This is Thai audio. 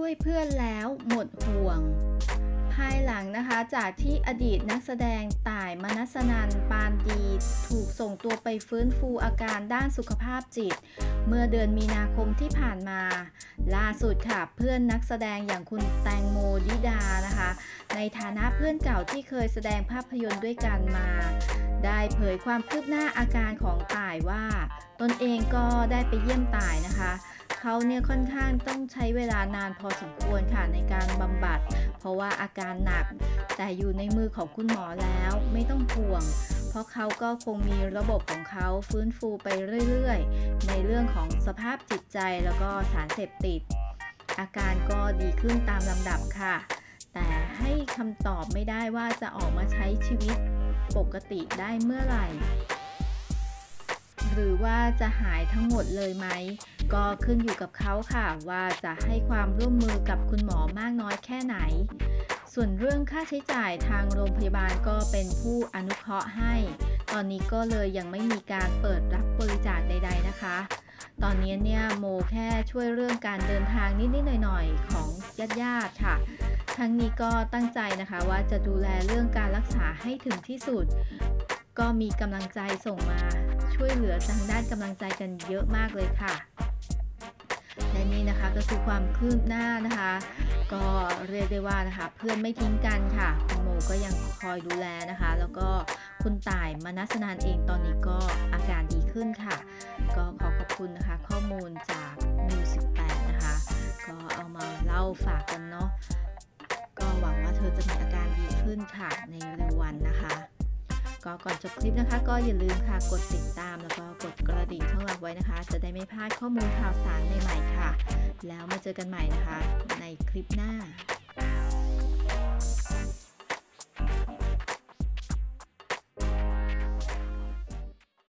ช่วยเพื่อนแล้วหมดห่วง ภายหลังนะคะจากที่อดีตนักแสดงต่ายมนัสนันปานดี ถูกส่งตัวไปฟื้นฟูอาการด้านสุขภาพจิต เมื่อเดือนมีนาคมที่ผ่านมา ล่าสุดค่ะเพื่อนนักแสดงอย่างคุณแตงโมดิดานะคะ ในฐานะเพื่อนเก่าที่เคยแสดงภาพยนตร์ด้วยกันมา ได้เผยความคืบหน้าอาการของต่ายว่า ตนเองก็ได้ไปเยี่ยมต่ายนะคะ เขาเนี่ยค่อนข้างต้องใช้เวลานานพอสมควรค่ะในการบำบัด เพราะว่าอาการหนัก แต่อยู่ในมือของคุณหมอแล้วไม่ต้องห่วง เพราะเขาก็คงมีระบบของเขาฟื้นฟูไปเรื่อยๆ ในเรื่องของสภาพจิตใจแล้วก็สารเสพติด อาการก็ดีขึ้นตามลำดับค่ะ แต่ให้คำตอบไม่ได้ว่าจะออกมาใช้ชีวิตปกติได้เมื่อไหร่ หรือว่าจะหายทั้งหมดเลยไหม ก็ขึ้นอยู่กับเขาค่ะว่าจะให้ความร่วมมือกับคุณหมอมากน้อยแค่ไหน ส่วนเรื่องค่าใช้จ่ายทางโรงพยาบาลก็เป็นผู้อนุเคราะห์ให้ ตอนนี้ก็เลยยังไม่มีการเปิดรับบริจาคใด ๆนะคะ ตอนนี้เนี่ยโมแค่ช่วยเรื่องการเดินทางนิดๆหน่อยๆของญาติๆค่ะทั้งนี้ก็ตั้งใจนะคะว่าจะดูแลเรื่องการรักษาให้ถึงที่สุด ก็มีกำลังใจส่งมา ช่วยเหลือทางด้านกำลังใจกันเยอะมากเลยค่ะ และนี่นะคะก็คือความคืบหน้านะคะ ก็เรียกได้ว่านะคะ เพื่อนไม่ทิ้งกันค่ะคุณโมก็ยังคอยดูแลนะคะ แล้วก็คุณต่ายมนัสนานเองตอนนี้ก็อาการดีขึ้นค่ะ ก็ขอขอบคุณนะคะ ข้อมูลจากมิว18นะคะ ก็เอามาเล่าฝากกันเนาะก็หวังว่าเธอจะมีอาการดีขึ้นค่ะในเร็ววันนะคะ ก็ก่อนจบคลิปนะคะ ก็อย่าลืมค่ะกดติดตามแล้วก็กดกระดิ่งช่องเราไว้นะคะ จะได้ไม่พลาดข้อมูลข่าวสารใหม่ๆค่ะ แล้วมาเจอกันใหม่นะคะ ในคลิปหน้า